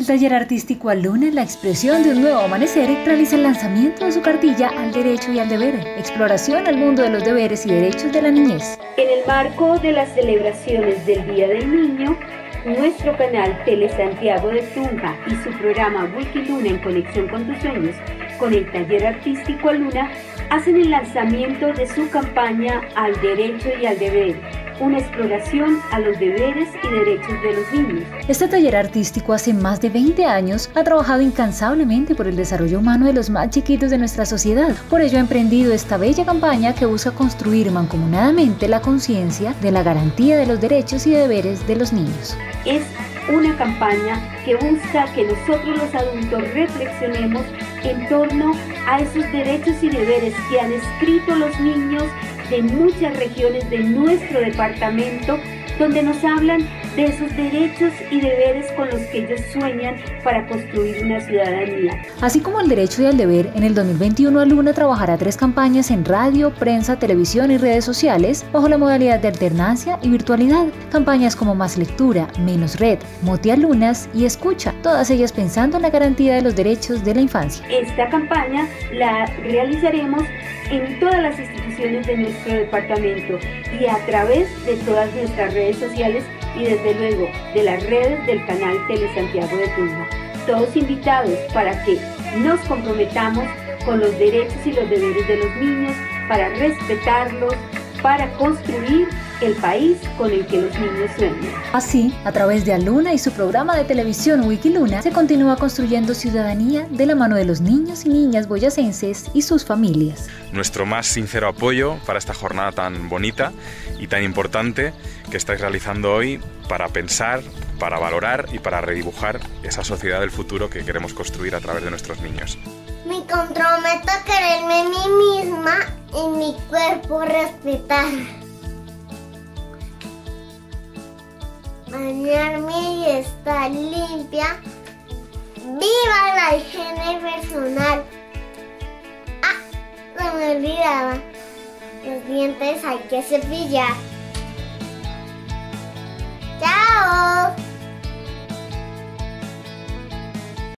El taller artístico Aluna, la expresión de un nuevo amanecer, realiza el lanzamiento de su cartilla al derecho y al deber, exploración al mundo de los deberes y derechos de la niñez. En el marco de las celebraciones del Día del Niño, nuestro canal Tele Santiago de Tunja y su programa Wikiluna en conexión con tus sueños con el taller artístico Aluna hacen el lanzamiento de su campaña Al Derecho y al Deber una exploración a los deberes y derechos de los niños. Este taller artístico hace más de 20 años ha trabajado incansablemente por el desarrollo humano de los más chiquitos de nuestra sociedad. Por ello ha emprendido esta bella campaña que busca construir mancomunadamente la conciencia de la garantía de los derechos y deberes de los niños. Es una campaña que busca que nosotros los adultos reflexionemos en torno a esos derechos y deberes que han escrito los niños de muchas regiones de nuestro departamento donde nos hablan de esos derechos y deberes con los que ellos sueñan para construir una ciudadanía. Así como el derecho y el deber, en el 2021 Aluna trabajará tres campañas en radio, prensa, televisión y redes sociales bajo la modalidad de alternancia y virtualidad. Campañas como Más Lectura, Menos Red, Moti Alunas y Escucha, todas ellas pensando en la garantía de los derechos de la infancia. Esta campaña la realizaremos en todas las instituciones de nuestro departamento y a través de todas nuestras redes sociales y desde luego de las redes del canal Tele Santiago de Tunja. Todos invitados para que nos comprometamos con los derechos y los deberes de los niños, para respetarlos, para construir el país con el que los niños sueñan. Así, a través de Aluna y su programa de televisión Wikiluna, se continúa construyendo ciudadanía de la mano de los niños y niñas boyacenses y sus familias. Nuestro más sincero apoyo para esta jornada tan bonita y tan importante que estáis realizando hoy para pensar, para valorar y para redibujar esa sociedad del futuro que queremos construir a través de nuestros niños. Me comprometo a quererme a mí misma y mi cuerpo respetar. bañarme y estar limpia. ¡Viva la higiene personal! Ah, se me olvidaba. Los dientes hay que cepillar.